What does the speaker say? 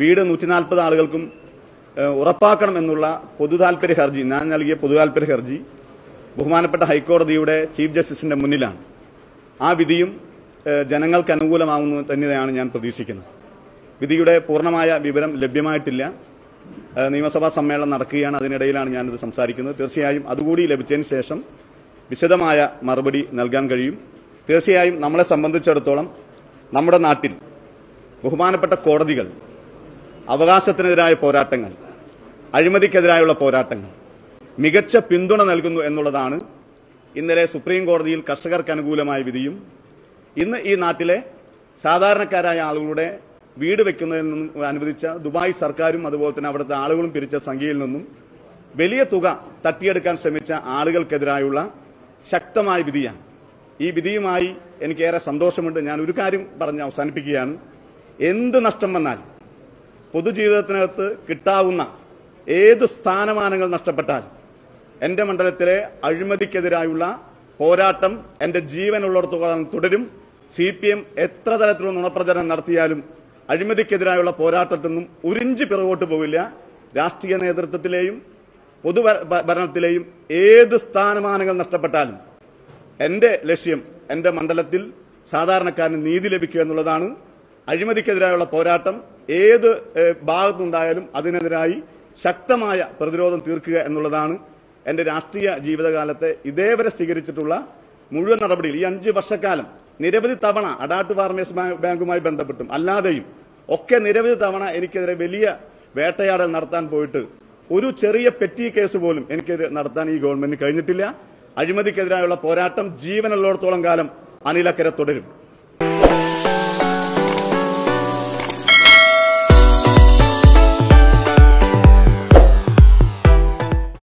വീട് നൂറ്റി നാൽപ്പത് ആളുകൾക്കും ഉറപ്പാക്കണമെന്നുള്ള പൊതുതാൽപര്യ ഹർജി ഞാൻ നൽകിയ പൊതുതാൽപര്യ ഹർജി ബഹുമാനപ്പെട്ട ഹൈക്കോടതിയുടെ ചീഫ് ജസ്റ്റിസിന്റെ മുന്നിലാണ്. ആ വിധിയും ജനങ്ങൾക്ക് അനുകൂലമാകുന്നു തന്നെയാണ് ഞാൻ പ്രതീക്ഷിക്കുന്നത്. വിധിയുടെ പൂർണമായ വിവരം ലഭ്യമായിട്ടില്ല. നിയമസഭാ സമ്മേളനം നടക്കുകയാണ് അതിനിടയിലാണ് ഞാനിത് സംസാരിക്കുന്നത്. തീർച്ചയായും അതുകൂടി ലഭിച്ചതിന് ശേഷം വിശദമായ മറുപടി നൽകാൻ കഴിയും. തീർച്ചയായും നമ്മളെ സംബന്ധിച്ചിടത്തോളം നമ്മുടെ നാട്ടിൽ ബഹുമാനപ്പെട്ട കോടതികൾ അവകാശത്തിനെതിരായ പോരാട്ടങ്ങൾ അഴിമതിക്കെതിരായുള്ള പോരാട്ടങ്ങൾ മികച്ച പിന്തുണ നൽകുന്നു എന്നുള്ളതാണ് ഇന്നലെ സുപ്രീം കോടതിയിൽ കർഷകർക്ക് അനുകൂലമായ വിധിയും ഇന്ന് ഈ നാട്ടിലെ സാധാരണക്കാരായ ആളുകളുടെ വീട് വെക്കുന്നതിൽ നിന്നും അനുവദിച്ച ദുബായ് സർക്കാരും അതുപോലെ തന്നെ അവിടുത്തെ ആളുകളും പിരിച്ച സംഖ്യയിൽ നിന്നും വലിയ തുക തട്ടിയെടുക്കാൻ ശ്രമിച്ച ആളുകൾക്കെതിരായുള്ള ശക്തമായ വിധിയാണ്. ഈ വിധിയുമായി എനിക്കേറെ സന്തോഷമുണ്ട്. ഞാൻ ഒരു കാര്യം പറഞ്ഞ് അവസാനിപ്പിക്കുകയാണ്. എന്ത് നഷ്ടം വന്നാൽ പൊതുജീവിതത്തിനകത്ത് കിട്ടാവുന്ന ഏത് സ്ഥാനമാനങ്ങൾ നഷ്ടപ്പെട്ടാൽ എന്റെ മണ്ഡലത്തിലെ അഴിമതിക്കെതിരായുള്ള പോരാട്ടം എന്റെ ജീവനുള്ളിടത്തോളം തുടരും. സി പി എം എത്ര തരത്തിലുള്ള നുണപ്രചരണം നടത്തിയാലും അഴിമതിക്കെതിരായുള്ള പോരാട്ടത്തിൽ നിന്നും ഉരിഞ്ച് പിറകോട്ട് പോവില്ല. രാഷ്ട്രീയ നേതൃത്വത്തിലെയും പൊതു ഭരണത്തിലെയും ഏത് സ്ഥാനമാനങ്ങൾ നഷ്ടപ്പെട്ടാലും എന്റെ ലക്ഷ്യം എന്റെ മണ്ഡലത്തിൽ സാധാരണക്കാരന് നീതി ലഭിക്കുക എന്നുള്ളതാണ്. അഴിമതിക്കെതിരായുള്ള പോരാട്ടം ഏത് ഭാഗത്തുണ്ടായാലും അതിനെതിരായി ശക്തമായ പ്രതിരോധം തീർക്കുക എന്നുള്ളതാണ് എന്റെ രാഷ്ട്രീയ ജീവിതകാലത്തെ ഇതേവരെ സ്വീകരിച്ചിട്ടുള്ള മുഴുവൻ നടപടിയിൽ ഈ അഞ്ച് വർഷക്കാലം നിരവധി തവണ അഡാട്ട് ഫാർമേഴ്സ് ബാങ്കുമായി ബന്ധപ്പെട്ടും. അല്ലാതെയും ഒക്കെ നിരവധി തവണ എനിക്കെതിരെ വലിയ വേട്ടയാടൽ നടത്താൻ പോയിട്ട് ഒരു ചെറിയ പെറ്റി കേസ് പോലും എനിക്കെതിരെ നടത്താൻ ഈ ഗവൺമെന്റിന് കഴിഞ്ഞിട്ടില്ല. അഴിമതിക്കെതിരായുള്ള പോരാട്ടം ജീവനുള്ളിടത്തോളം കാലം അനിലക്കര തുടരും.